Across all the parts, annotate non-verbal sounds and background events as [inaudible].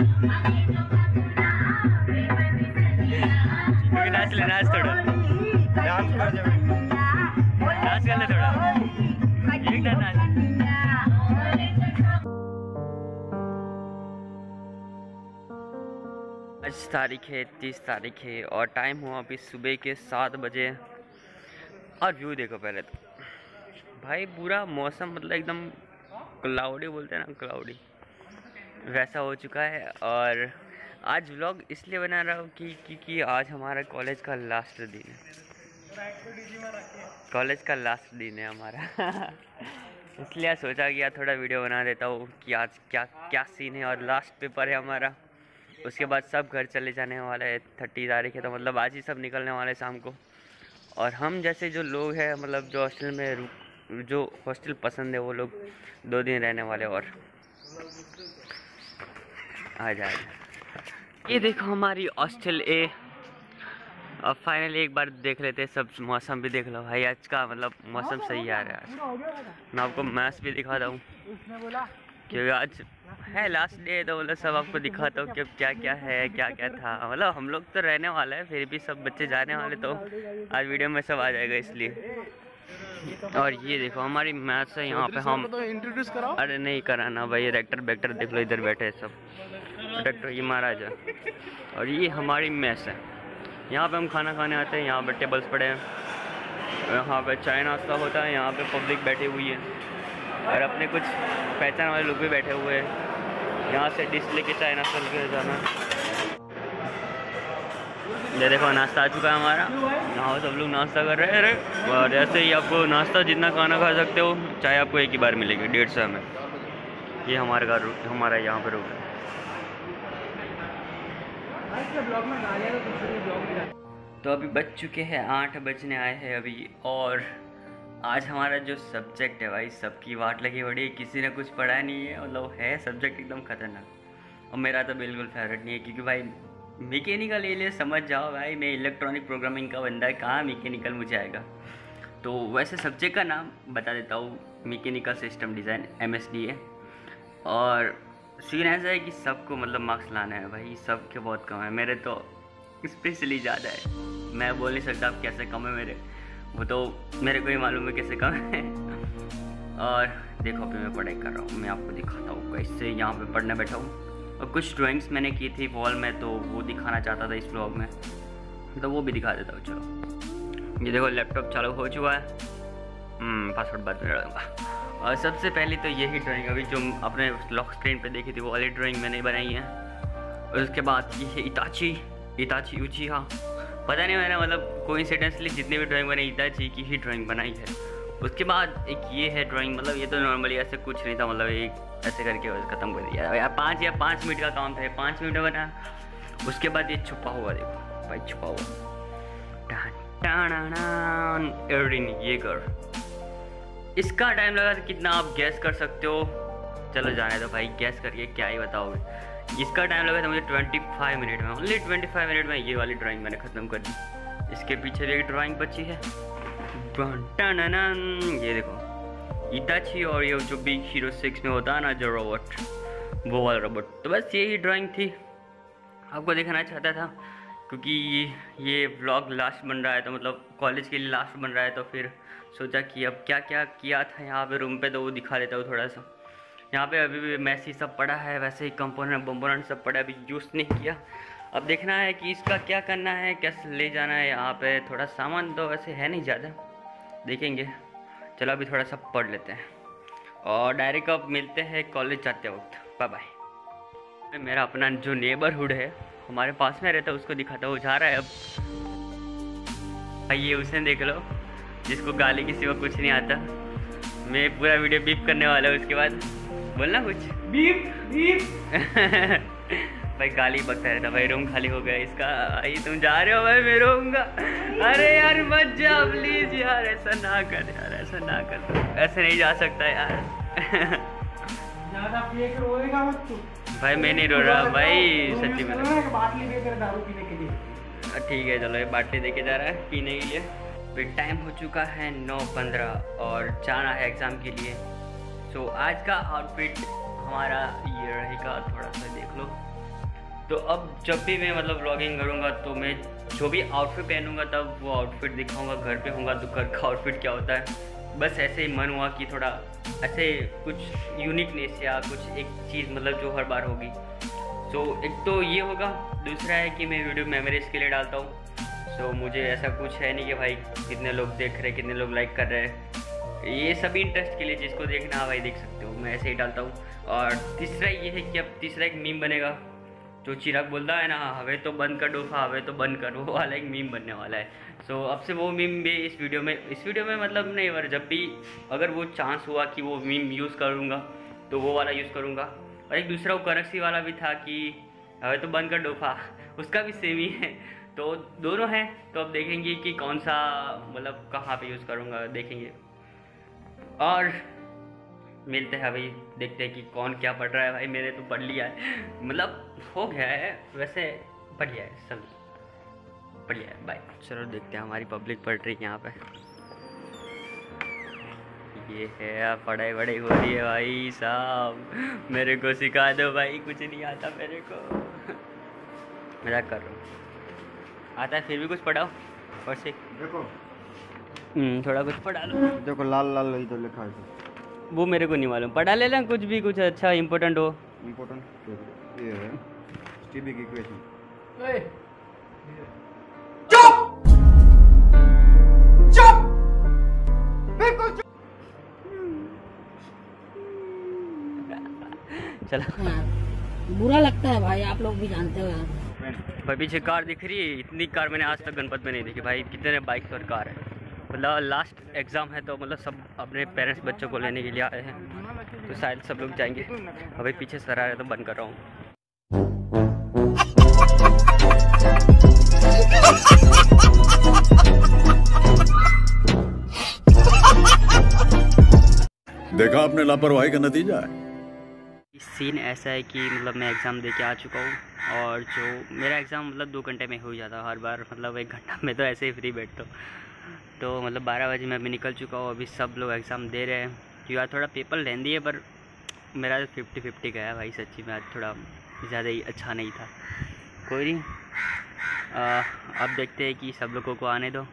आज तारीख है, तीस तारीख है और टाइम हुआ अभी सुबह के सात बजे। और व्यू देखो पहले तो। भाई, पूरा मौसम मतलब एकदम क्लाउडी बोलते हैं ना क्लाउडी वैसा हो चुका है और आज व्लॉग इसलिए बना रहा हूँ कि, क्योंकि आज हमारा कॉलेज का लास्ट दिन है। कॉलेज का लास्ट दिन है हमारा। [laughs] इसलिए सोचा कि यार थोड़ा वीडियो बना देता हूँ कि आज क्या क्या सीन है और लास्ट पेपर है हमारा। उसके बाद सब घर चले जाने वाले हैं थर्टी तारीख है तो मतलब आज ही सब निकलने वाले शाम को। और हम जैसे जो लोग हैं मतलब जो हॉस्टल में रुक जो हॉस्टल पसंद है वो लोग दो दिन रहने वाले और आ जाए ये देखो हमारी हॉस्टल ए अब फाइनली एक बार देख लेते हैं सब मौसम भी देख लो भाई आज का मतलब मौसम सही आ रहा है। मैं आपको मैच भी दिखाता हूँ। क्योंकि आज है लास्ट डे तो मतलब सब आपको दिखाता हूँ कि अब क्या क्या है क्या क्या था। मतलब हम लोग तो रहने वाले हैं फिर भी सब बच्चे जाने वाले तो आज वीडियो में सब आ जाएगा इसलिए। और ये देखो हमारी मैथ्स है यहाँ पे हम तो अरे नहीं कराना भाई रेक्टर बैक्टर देख लो इधर बैठे सब। डॉक्टर ये महाराज। है और ये हमारी मैस है। यहाँ पे हम खाना खाने आते हैं, यहाँ पे टेबल्स पड़े हैं। यहाँ पे चाय नाश्ता होता है, यहाँ पे पब्लिक बैठी हुई है। और अपने कुछ पहचान वाले लोग भी बैठे हुए हैं। यहाँ से डिश लेके चाय नाश्ता लेके जाना। ये देखो, नाश्ता आ चुका है हमारा। यहाँ सब लोग नाश्ता कर रहे हैं। और ऐसे ही आपको नाश्ता जितना खाना खा सकते हो, चाय आपको एक ही बार मिलेगी, डेढ़ सौ में। ये हमारे घर, हमारा यहाँ पर रूट है। तो अभी बज चुके हैं, आठ बजने आए हैं अभी, और आज हमारा जो सब्जेक्ट है भाई, सबकी वाट लगी बड़ी है किसी ने कुछ पढ़ा नहीं है मतलब है सब्जेक्ट एकदम खतरनाक। और मेरा तो बिल्कुल फेवरेट नहीं है, क्योंकि भाई मैकेनिकल ये लिए समझ जाओ भाई, मैं इलेक्ट्रॉनिक प्रोग्रामिंग का बंदा है, कहाँ मैकेनिकल मुझे आएगा? तो वैसे सब्जेक्ट का नाम बता देता हूँ मैकेनिकल सिस्टम डिज़ाइन एम है और सीन ऐसा है कि सबको मतलब मार्क्स लाना है भाई, सबके बहुत कम है। मेरे तो स्पेशली ज़्यादा है। मैं बोल नहीं सकता अब कैसे कम है मेरे। वो तो मेरे को ही मालूम है कैसे कम है। और देखो, अभी मैं पढ़ाई कर रहा हूँ। मैं आपको दिखाता हूँ कैसे यहाँ पे पढ़ने बैठा हूँ। और कुछ ड्राइंग्स मैंने की थी वॉल में तो वो दिखाना चाहता था इस ब्लॉग में। तो वो भी दिखा देता हूँ, चलो। ये देखो लैपटॉप चालू हो चुका है। पासवर्ड बाद में डालूँगा और सबसे पहले तो यही ड्राइंग अभी जो अपने लॉक स्क्रीन पे देखी थी, वो वाली ड्राइंग मैंने बनाई है। और उसके बाद ये है इताची इताची ऊची हाँ पता नहीं मैंने मतलब कोइंसिडेंसली जितनी भी ड्राइंग बनाई इताची की ही ड्राइंग बनाई है। उसके बाद एक ये है ड्राइंग मतलब ये तो नॉर्मली ऐसे कुछ नहीं था मतलब एक ऐसे करके ख़त्म कर दिया। यार, पाँच या पाँच मिनट का काम था, पाँच मिनट बना। उसके बाद ये छुपा हुआ देखो, भाई छुपा हुआ। एरिन ये कर इसका टाइम लगा था, कितना आप गैस कर सकते हो? चलो जाने दो भाई गैस करके क्या ही बताओगे। इसका टाइम लगा था मुझे 25 मिनट में ओनली 25 मिनट में ये वाली ड्राइंग मैंने ख़त्म कर दी। इसके पीछे भी एक ड्राइंग बची है। ये देखो इताची और ये जो बिग हीरो सिक्स में होता है ना, जो रोबोट वो वाला रोबोट तो बस यही ड्राइंग थी। आपको देखना चाहता था क्योंकि ये व्लॉग लास्ट बन रहा है तो मतलब कॉलेज के लिए लास्ट बन रहा है तो फिर सोचा कि अब क्या क्या किया था यहाँ पे रूम पे तो वो दिखा देता हूँ थोड़ा सा यहाँ पे अभी भी मैसी सब पड़ा है, वैसे ही कंपोनेंट बम्पोनेंट सब पड़ा है, अभी यूज़ नहीं किया। अब देखना है कि इसका क्या करना है, कैसे ले जाना है, यहाँ पे थोड़ा सामान तो वैसे है नहीं ज़्यादा। देखेंगे। चलो अभी थोड़ा सा पढ़ लेते हैं। और डायरेक्ट अब मिलते हैं कॉलेज जाते वक्त। बाय बाय मेरा अपना जो नेबरहुड है हमारे पास में रहता है उसको दिखाता वो जा रहा है अब। भाई ये उसे देख लो जिसको गाली किसी को कुछ नहीं आता। मैं पूरा वीडियो बीप करने वाला हूँ उसके बाद बोलना कुछ? Beep beep. [laughs] भाई गाली बकता रहता भाई रूम खाली हो गया इसका। भाई तुम जा रहे हो भाई मैं रहूँगा अरे यार मत जा प्लीज़ यार ऐसा ना कर यार ऐसा ना कर। ऐसे नहीं जा सकता यार। [laughs] ज़्यादा रोएगा मत तू। भाई मैं नहीं रो रहा भाई सच्ची में। बाटली लेकर दारू पीने के लिए। ठीक है चलो ये बाटली देके जा रहा है पीने के लिए। फिर टाइम हो चुका है नौ पंद्रह और जाना है एग्ज़ाम के लिए। सो आज का आउटफिट हमारा ये रहेगा थोड़ा सा देख लो। तो अब जब भी मैं मतलब व्लॉगिंग करूँगा तो मैं जो भी आउटफिट पहनूँगा तब वो आउटफिट दिखाऊँगा घर पे होऊँगा तो घर का आउटफिट क्या होता है। बस ऐसे ही मन हुआ कि थोड़ा ऐसे कुछ यूनिकनेस या कुछ एक चीज़ मतलब जो हर बार होगी। तो एक तो ये होगा दूसरा है कि मैं वीडियो मेमोरीज के लिए डालता हूँ। सो so, मुझे ऐसा कुछ है नहीं कि भाई कितने लोग देख रहे हैं कितने लोग लाइक कर रहे हैं। ये सभी इंटरेस्ट के लिए जिसको देखना है भाई देख सकते हो मैं ऐसे ही डालता हूँ। और तीसरा ये है कि अब तीसरा एक मीम बनेगा जो चिराग बोलता है ना हवे तो बंद कर डोफा हवे तो बंद कर वो वाला एक मीम बनने वाला है। सो so, अब से वो मीम भी इस वीडियो में इस वीडियो में मतलब नहीं पर जब भी अगर वो चांस हुआ कि वो मीम यूज़ करूँगा तो वो वाला यूज़ करूँगा। और एक दूसरा वो करक्सी वाला भी था कि हवे तो बंद कर डोफा उसका भी सेम ही है। तो दोनों हैं तो अब देखेंगे कि कौन सा मतलब कहाँ पे यूज़ करूँगा देखेंगे। और मिलते हैं भाई देखते हैं कि कौन क्या पढ़ रहा है। भाई मैंने तो पढ़ लिया है। मतलब हो गया है वैसे बढ़िया है सब। बढ़िया है बाय चलो देखते हैं हमारी पब्लिक पढ़ रही है यहाँ पे। ये है पढ़ाई वढ़ाई हो रही है भाई साहब। मेरे को सिखा दो भाई कुछ नहीं आता मेरे को। मज़ाक कर रहा हूँ। आता है फिर भी कुछ पढ़ाओ और से। देखो। हम्म, थोड़ा कुछ पढ़ा लो। देखो लाल लाल वही तो लिखा है। वो मेरे को नहीं मालूम। पढ़ा ले लें कुछ भी कुछ अच्छा इम्पोर्टेंट हो। इम्पोर्टेंट ये है। टीबी की इक्वेशन ओए, चलो। बुरा लगता है भाई आप लोग भी जानते हो यार। भाई पीछे कार दिख रही है इतनी कार मैंने आज तक गणपत में नहीं देखी। भाई कितने बाइक और कार है। मतलब लास्ट एग्ज़ाम है तो मतलब सब अपने पेरेंट्स बच्चों को लेने के लिए आए हैं। तो शायद सब लोग जाएँगे। अभी पीछे सर आ रहे तो बंद कर रहा हूँ। [laughs] देखा आपने लापरवाही का नतीजा है। सीन ऐसा है कि मतलब मैं एग्ज़ाम दे के आ चुका हूँ और जो मेरा एग्ज़ाम मतलब दो घंटे में हो जाता, हर बार मतलब एक घंटा में तो ऐसे ही फ्री बैठता हूँ। तो मतलब बारह बजे मैं अभी निकल चुका हूँ, अभी सब लोग एग्ज़ाम दे रहे हैं। क्योंकि आज थोड़ा पेपर लेंदी है, पर मेरा फिफ्टी फिफ्टी गया भाई, सच्ची में आज थोड़ा ज़्यादा ही अच्छा नहीं था। कोई नहीं अब देखते हैं कि सब लोगों को आने दो।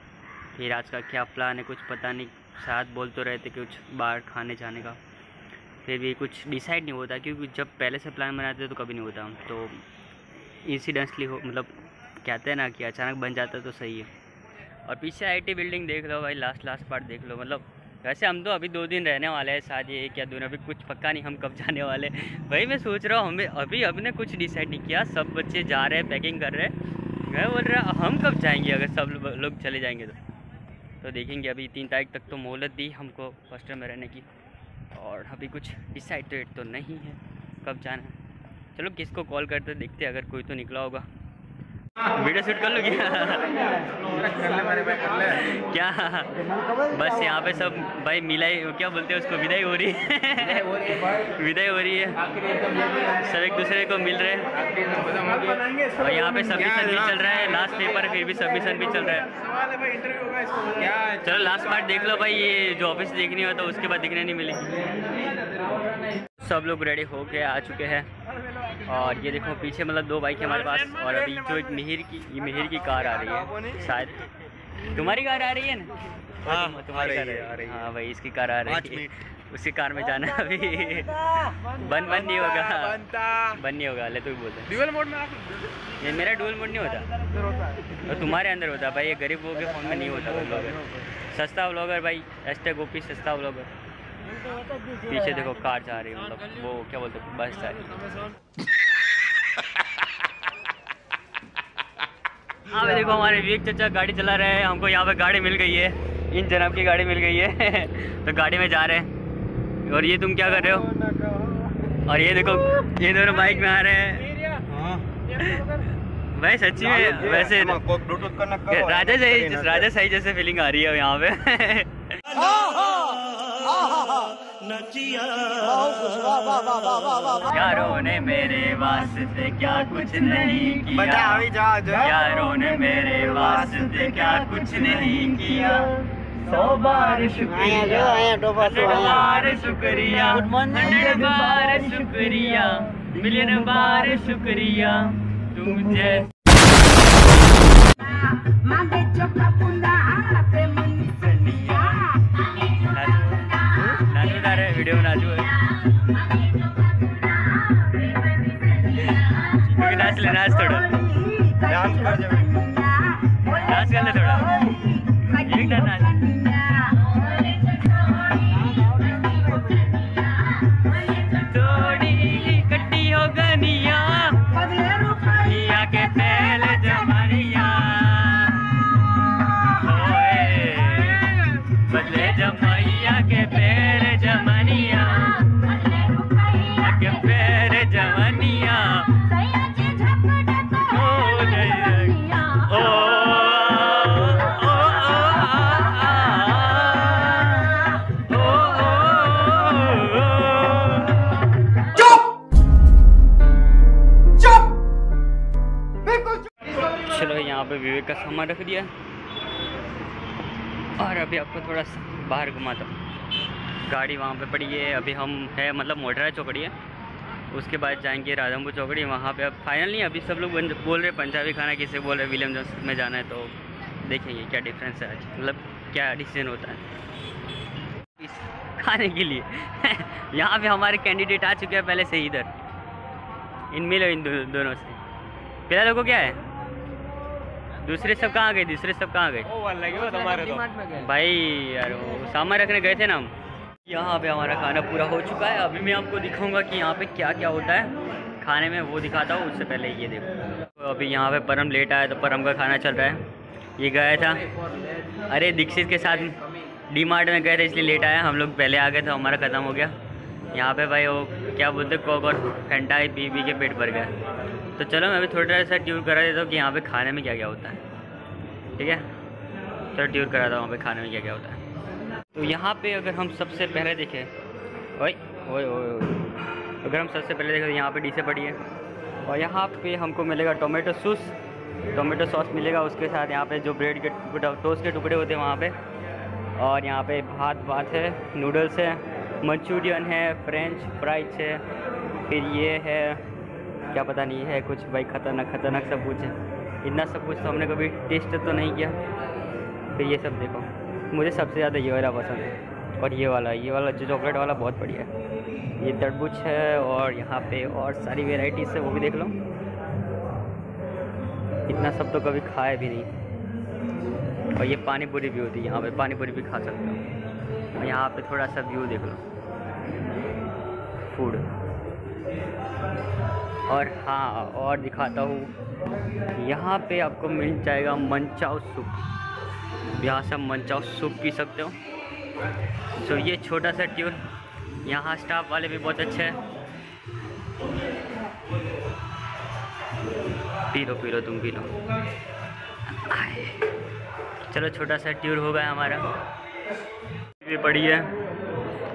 फिर आज का क्या प्लान है, कुछ पता नहीं। शायद बोल तो रहे थे कि कुछ बाहर खाने जाने का। फिर भी कुछ डिसाइड नहीं होता, क्योंकि जब पहले से प्लान बनाते हैं तो कभी नहीं होता। तो इंसिडेंसली हो मतलब कहते हैं ना कि अचानक बन जाता तो सही है। और पीछे आईटी बिल्डिंग देख लो भाई लास्ट लास्ट पार्ट देख लो। मतलब वैसे हम तो अभी दो दिन रहने वाले हैं शायद ये एक या दो अभी कुछ पक्का नहीं, हम कब जाने वाले वही मैं सोच रहा हूँ, हमें अभी हमने कुछ डिसाइड नहीं किया, सब बच्चे जा रहे हैं पैकिंग कर रहे हैं। मैं बोल रहा हम कब जाएँगे अगर सब लोग चले जाएँगे तो? तो देखेंगे अभी तीन तारीख तक तो मोहलत दी हमको हॉस्टल में रहने की। और अभी कुछ डिसाइडेड तो नहीं है, कब जाना है। चलो किसको कॉल करते देखते अगर कोई तो निकला होगा। वीडियो शूट कर लो क्या? क्या? बस यहाँ पे सब भाई मिलाई, क्या बोलते हैं उसको, विदाई हो रही है। विदाई हो रही है। सब एक दूसरे को मिल रहे हैं। और यहाँ पे सबमिशन भी चल रहा है लास्ट पेपर फिर भी सबमिशन भी चल रहा है। चलो लास्ट पार्ट देख लो भाई, ये जो ऑफ़िस देखनी हो तो उसके बाद दिखने नहीं मिलेगी। सब लोग रेडी हो के आ चुके हैं। और ये देखो पीछे मतलब दो बाइक है हमारे पास और अभी जो एक मिहिर की ये मिहिर की कार आ रही है शायद। तुम्हारी कार आ रही है ना? हाँ तुम्हारी कार आ रही है। हाँ। भाई इसकी कार आ रही है। उसकी कार में जाना है अभी। बन बन नहीं होगा। बन नहीं होगा ले तू भी बोलते ड्यूअल मोड में ये मेरा डुअल मोड नहीं होता। और तुम्हारे अंदर होता भाई ये गरीब लोगों के फ़ोन में नहीं होता। ब्लॉगर सस्ता ब्लॉगर भाई एस्टे गोपी सस्ता ब्लॉगर पीछे देखो कार जा रही है मतलब वो क्या बोलते हैं बस जा रही है। हाँ भाई देखो हमारे विवेक चाचा गाड़ी चला रहे हैं हमको यहाँ पे गाड़ी मिल गई है इन जनाब की गाड़ी मिल गई है [laughs] तो गाड़ी में जा रहे हैं। और ये तुम क्या कर रहे हो? और ये देखो ये दोनों बाइक में आ रहे हैं। भाई सच्ची में वैसे राजा सही राजा सही जैसे फीलिंग आ रही है यहाँ पे। यारों ने मेरे वास्ते क्या कुछ नहीं किया। यारों ने मेरे वास्ते क्या कुछ नहीं किया। सौ बार शुक्रिया। बार शुक्रिया। हंड्रेड बार शुक्रिया। मिलियन बार शुक्रिया। तुमचे नाचू नाचू ना रे व्हिडिओ नाचू नाचले नाच थोडं डांस कर जब नाच कर ले थोडा एक एकदा नाच हो बदले जमैया आपको थोड़ा बाहर घुमाता हूँ गाड़ी वहाँ पे पड़ी है अभी हम है मतलब मोटरा चौकड़ी है। उसके बाद जाएँगे राधमपुर चौकड़ी वहाँ पे अब फाइनल नहीं अभी सब लोग बोल रहे पंजाबी खाना किसे बोल रहे विलियम जॉन्स में जाना है तो देखेंगे क्या डिफरेंस है आज मतलब क्या डिसीज़न होता है। इस खाने के लिए। [laughs] यहाँ पे हमारे कैंडिडेट आ चुके हैं पहले से इधर। इन मिलो इन दो, दोनों से। पहला लोगों क्या है? दूसरे सब कहाँ गए? दूसरे सब कहाँ गए? तो। भाई यार सामान रखने गए थे ना हम। यहाँ पे हमारा खाना पूरा हो चुका है। अभी मैं आपको दिखाऊँगा कि यहाँ पे क्या क्या होता है। खाने में वो दिखाता हूँ उससे पहले ये देखो। तो अभी यहाँ पे परम लेट आया तो परम का खाना चल रहा है। ये गया था। अरे दीक्षित के साथ डी मार्ट में गए थे इसलिए लेट आया। हम लोग पहले आ गए थे हमारा ख़त्म हो गया। यहाँ पे भाई वो क्या बोलते कोक और फैंटा पी पी के पेट भर गया। तो चलो मैं अभी थोड़ा सा ट्यूर करा देता हूँ कि यहाँ पे खाने में क्या क्या होता है। ठीक है? चलो ट्यूर करा था वहाँ पे खाने में क्या क्या होता है। तो यहाँ पे अगर हम सबसे पहले देखें, ओए ओए ओए। अगर हम सबसे पहले देखें तो यहाँ पे डीसे पड़ी है। और यहाँ पे हमको मिलेगा टोमेटो सूस। टोमेटो सॉस मिलेगा उसके साथ यहाँ पे जो ब्रेड के टोस्ट के टुकड़े होते हैं वहाँ पे। और यहाँ पे भात भात है, नूडल्स है, मंचूरियन है, फ्रेंच फ्राइज है, फिर ये है क्या पता नहीं है, कुछ भाई खतरनाक खतरनाक सब कुछ है इतना सब कुछ तो हमने कभी टेस्ट तो नहीं किया। फिर ये सब देखो। मुझे सबसे ज़्यादा ये वाला पसंद है। और ये वाला ये वाला जो चॉकलेट वाला बहुत बढ़िया है। ये तरबूज है और यहाँ पे और सारी वेराइटीज़ है, वो भी देख लो। इतना सब तो कभी खाए भी नहीं। और ये पानी पूरी भी होती है, यहाँ पे पानी पूरी भी खा सकते हो। यहाँ पे थोड़ा सा व्यू देख लो। फ़ूड और हाँ और दिखाता हूँ। यहाँ पे आपको मिल जाएगा मंचाओ सूप। यहाँ से मंचाओ सूप पी सकते हो। सो ये छोटा सा ट्यूर यहाँ स्टाफ वाले भी बहुत अच्छे हैं। पी लो पी लो, तुम पी लो। चलो, छोटा सा ट्यूर हो गया हमारा। भी पड़ी है।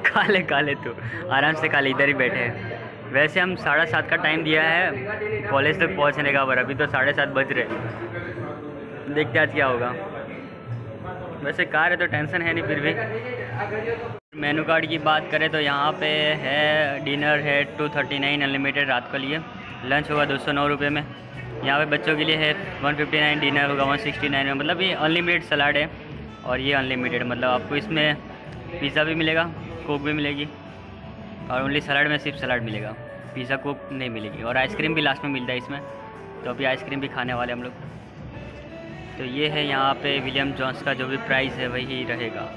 काले काले तो। आराम से काले इधर ही बैठे हैं। वैसे हम साढ़े सात का टाइम दिया है कॉलेज तक पहुँचने का, पर अभी तो साढ़े सात बज रहे देखते आज क्या होगा। वैसे कार है तो टेंशन है नहीं फिर भी। मेनू कार्ड की बात करें तो यहाँ पे है डिनर है टू थर्टी नाइन अनलिमिटेड रात के लिए। लंच होगा दो सौ नौ रुपये में। यहाँ पे बच्चों के लिए है वन फिफ्टी नाइन डिनर होगा वन सिक्सटी नाइन में। मतलब ये अनलिमिटेड सलाड है और ये अनलिमिटेड मतलब आपको इसमें पिज़्ज़ा भी मिलेगा कोक भी मिलेगी और ओनली सलाड में सिर्फ़ सलाड मिलेगा। पिज़्ज़ा कोक नहीं मिलेगी। और आइसक्रीम भी लास्ट में मिलता है इसमें। तो अभी आइसक्रीम भी खाने वाले हम लोग। तो ये है यहाँ पे विलियम जॉन्स का, जो भी प्राइस है वही रहेगा।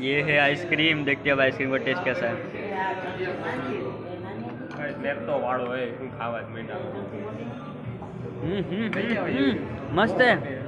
ये है आइसक्रीम। देखते अब आइसक्रीम का टेस्ट कैसा है। हम्म, हम्म, हम्म। मस्त है।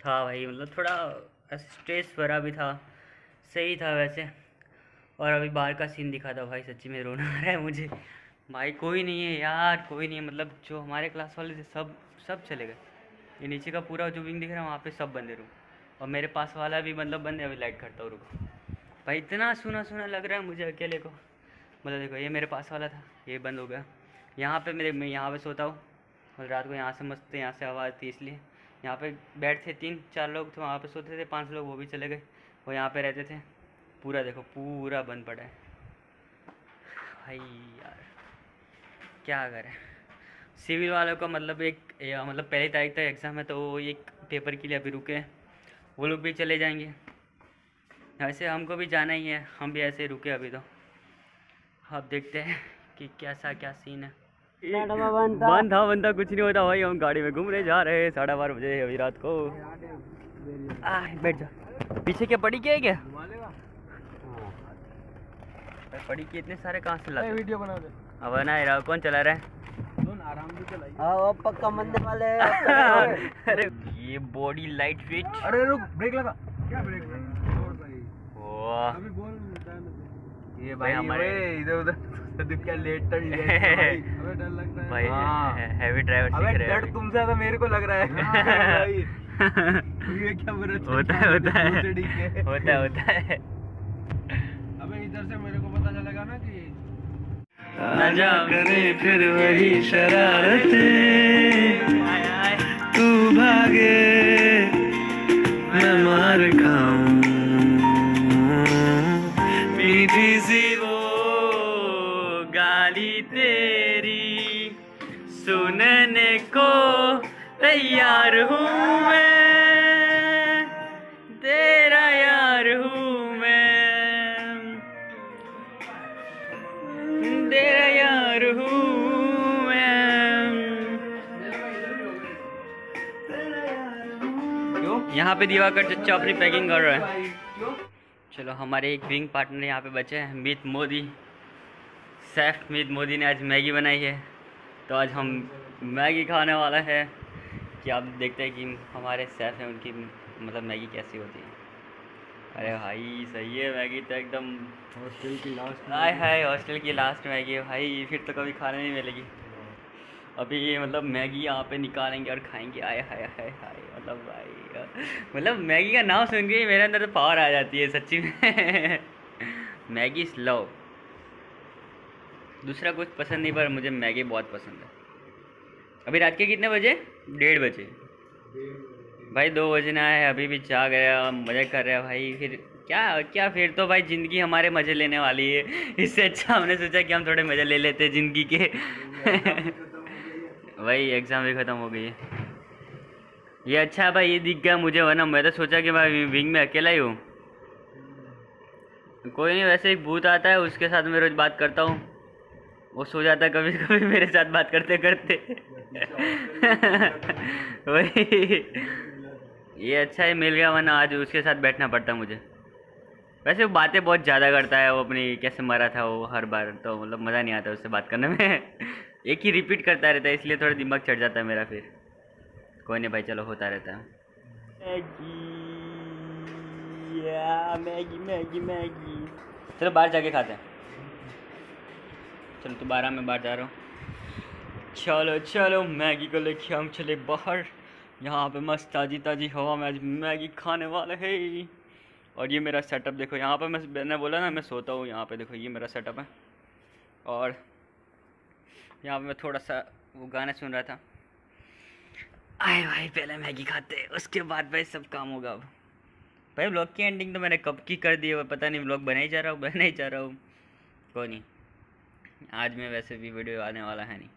था भाई मतलब थोड़ा स्ट्रेस भरा भी था। सही था वैसे। और अभी बाहर का सीन दिखा था भाई, सच्ची में रोना आ रहा है मुझे। भाई कोई नहीं है यार, कोई नहीं है। मतलब जो हमारे क्लास वाले थे, सब सब चले गए। ये नीचे का पूरा जो विंग दिख रहा है, वहाँ पे सब बंदे रुक और मेरे पास वाला भी मतलब बंद, अभी लाइट करता हूँ, रुको। भाई इतना सुना सुना लग रहा है मुझे अकेले को। मतलब देखो, ये मेरे पास वाला था, ये बंद हो गया। यहाँ पे मेरे, मैं यहाँ पे सोता हूँ। और रात को यहाँ से मस्त, यहाँ से आवाज़ थी इसलिए। यहाँ पे बैठ थे तीन चार लोग थे, वहाँ पे सोते थे, पाँच लोग, वो भी चले गए। वो यहाँ पे रहते थे। पूरा देखो, पूरा बंद पड़ा है। भाई यार, क्या करें? सिविल वालों का मतलब एक मतलब पहली तारीख तक एग्ज़ाम है तो वो एक पेपर के लिए अभी रुके हैं। वो लोग भी चले जाएँगे। ऐसे हमको भी जाना ही है, हम भी ऐसे रुके अभी तो। अब देखते हैं कि कैसा क्या सीन है। बंद था बंदा कुछ नहीं होता भाई हम गाड़ी में घूम रहे जा रहे हैं साढ़े बारह बजे अभी रात को। आ बैठ जा। पीछे क्या पड़ी क्या है क्या? पड़ी के इतने सारे कहाँ से लाते? वीडियो बना दे। अब बना रहा कौन चला रहा है? दोन आराम से आओ पक्का मंदिर वाले। [laughs] अरे ये बॉडी लाइट वेट अरे रुक ब्रेक लगा। क्या ब्रेक वाह। अभी बोल ये भाई हमारे- इधर उधर तो क्या लेट [laughs] अबे डर लगता है। भाई हाँ। हैवी ड्राइवर सीख रहे डर हैं तुमसे ज़्यादा मेरे को लग रहा है। [laughs] अभी। ये क्या बुरा होता है होता है। होता है होता है। अबे इधर से मेरे को पता चलेगा ना कि ना जाओ। करे फिर वही शरारतें। तू भागे। तैयार हूँ मैं। तेरा यार हूँ मैं। तेरा यार हूँ मैं। यहाँ पे दिवाकर चच्चा अपनी पैकिंग कर रहा है। चलो, हमारे एक विंग पार्टनर यहाँ पे बचे हैं, मीत मोदी। सैफ मीत मोदी ने आज मैगी बनाई है। तो आज हम मैगी खाने वाला है। कि आप देखते हैं कि हमारे सैफ हैं उनकी मतलब मैगी कैसी होती है। अरे भाई सही है मैगी तो एकदम। हॉस्टल की लास्ट आय हाय हॉस्टल की लास्ट मैगी है भाई फिर तो कभी खाने नहीं मिलेगी। अभी ये मतलब मैगी यहाँ पे निकालेंगे और खाएँगे। आय हाय हाय हाय मतलब भाई मतलब मैगी का नाम सुन के मेरे अंदर तो पावर आ जाती है सच्ची में। Maggi is love. दूसरा कुछ पसंद नहीं पर मुझे मैगी बहुत पसंद है। अभी रात के कितने बजे? डेढ़ बजे। भाई दो बजना है अभी भी चाह गया, मज़े कर रहे हैं भाई, फिर क्या क्या फिर तो भाई ज़िंदगी हमारे मज़े लेने वाली है। [laughs] इससे अच्छा हमने सोचा कि हम थोड़े मज़े ले लेते हैं ज़िंदगी के। [laughs] भाई एग्ज़ाम भी ख़त्म हो गई है। ये अच्छा है भाई, ये दिख गया मुझे, वरना मैं तो सोचा कि मैं विंग में अकेला ही हूँ। कोई नहीं, वैसे एक भूत आता है, उसके साथ मैं रोज़ बात करता हूँ। वो सो जाता कभी कभी मेरे साथ बात करते करते। वही। ये अच्छा ही मिल गया वरना आज उसके साथ बैठना पड़ता मुझे। वैसे वो बातें बहुत ज़्यादा करता है वो अपनी कैसे मरा था वो हर बार तो मतलब मज़ा नहीं आता उससे बात करने में। एक ही रिपीट करता रहता है इसलिए थोड़ा दिमाग चढ़ जाता है मेरा फिर। कोई नहीं भाई चलो होता रहता है। मैगी। Maggi Maggi Maggi. चलो बाहर जाके खाते हैं। चलो दोबारा मैं बाहर जा रहा हूँ। चलो चलो, मैगी को लेके हम चले बाहर। यहाँ पे मस्त ताज़ी ताज़ी हवा में आज मैगी खाने वाले है। और ये मेरा सेटअप देखो, यहाँ पे मैं मैंने बोला ना, मैं सोता हूँ यहाँ पे, देखो, ये मेरा सेटअप है। और यहाँ पे मैं थोड़ा सा वो गाना सुन रहा था। आए भाई, पहले मैगी खाते, उसके बाद भाई सब काम होगा अब। भाई ब्लॉग की एंडिंग तो मैंने कब की कर दी है पता नहीं ब्लॉग बना ही जा रहा हूँ बना ही जा रहा हूँ। कोई नहीं। आज में वैसे भी वीडियो आने वाला है नहीं।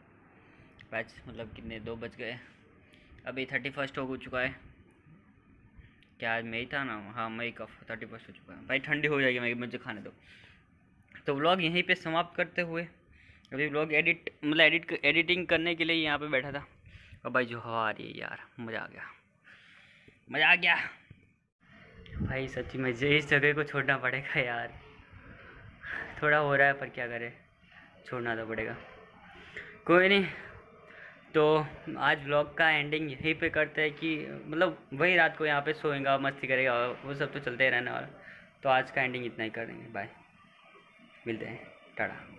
आज मतलब कितने, दो बज गए। अभी थर्टी फ़र्स्ट हो चुका है। क्या आज मई था ना? हाँ मई का थर्टी फ़र्स्ट हो चुका है। भाई ठंडी हो जाएगी, मैं मुझे खाने दो। तो व्लॉग यहीं पे समाप्त करते हुए, अभी व्लॉग एडिट मतलब एडिट एडिटिंग करने के लिए यहाँ पे बैठा था। और भाई जो हवा आ रही है यार, मज़ा आ गया। मज़ा आ गया। भाई सच्ची मुझे इस जगह को छोड़ना पड़ेगा यार। थोड़ा हो रहा है पर क्या करें। छोड़ना तो पड़ेगा। कोई नहीं तो आज ब्लॉग का एंडिंग यहीं पे करते हैं कि मतलब वही रात को यहाँ पे सोएगा, मस्ती करेगा, वो सब तो चलते ही रहने वाला। तो आज का एंडिंग इतना ही कर देंगे। बाय मिलते हैं। टाटा।